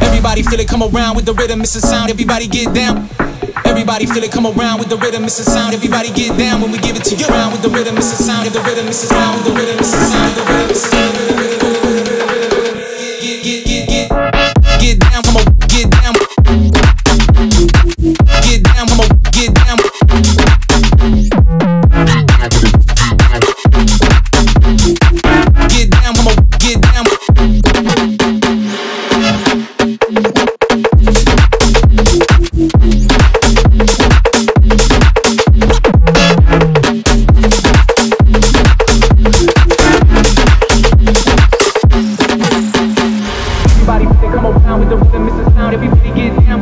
Everybody feel it, come around with the rhythm, it's a sound. Everybody get down. Everybody feel it, come around with the rhythm, it's a sound. Everybody get down when we give it to you. Around with the rhythm, it's a sound. If the rhythm, it's a sound. The rhythm, it's a sound. The rhythm, it's a sound. Get, come around with the rhythm, it's a sound. Everybody get down.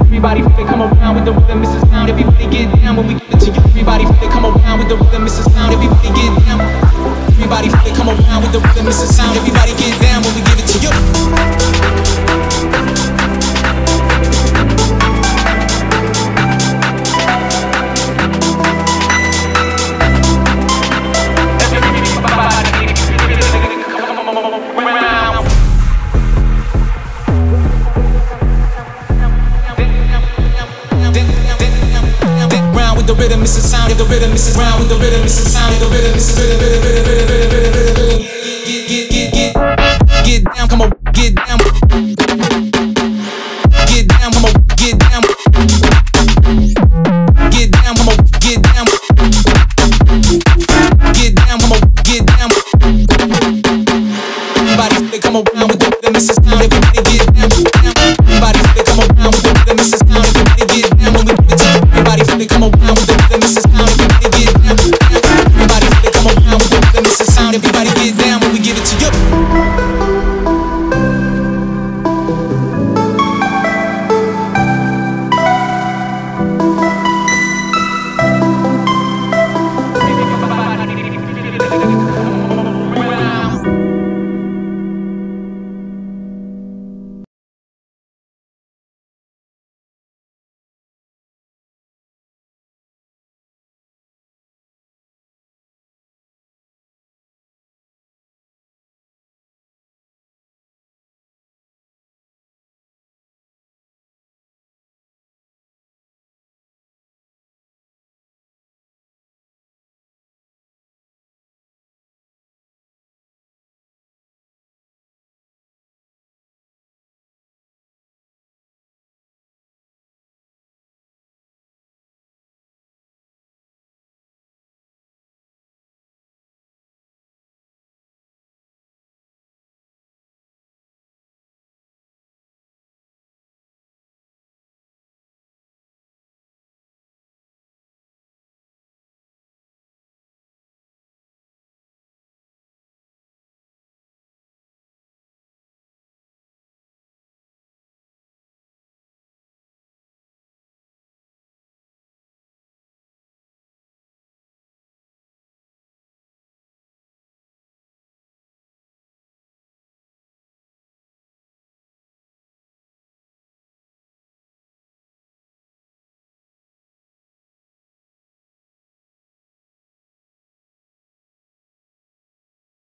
Everybody feel it, come around with the rhythm, it's a sound. Everybody get down when we give it to you. Everybody feel it, come around with the rhythm, it's a sound. Everybody get down. Everybody feel it, come around with the rhythm, it's a sound. Everybody get down when we give it to you. The rhythm, it's a sound. The rhythm, it's a round with the rhythm, it's a sound. The rhythm, it's a rhythm, rhythm, rhythm, rhythm, rhythm, rhythm, rhythm. Get, get, get, get, get down, come on, get down. Get down, come on, get down. Get down, come on, get down. Get down, come on. Everybody come around with the rhythm, it's a sound. Get down, Everybody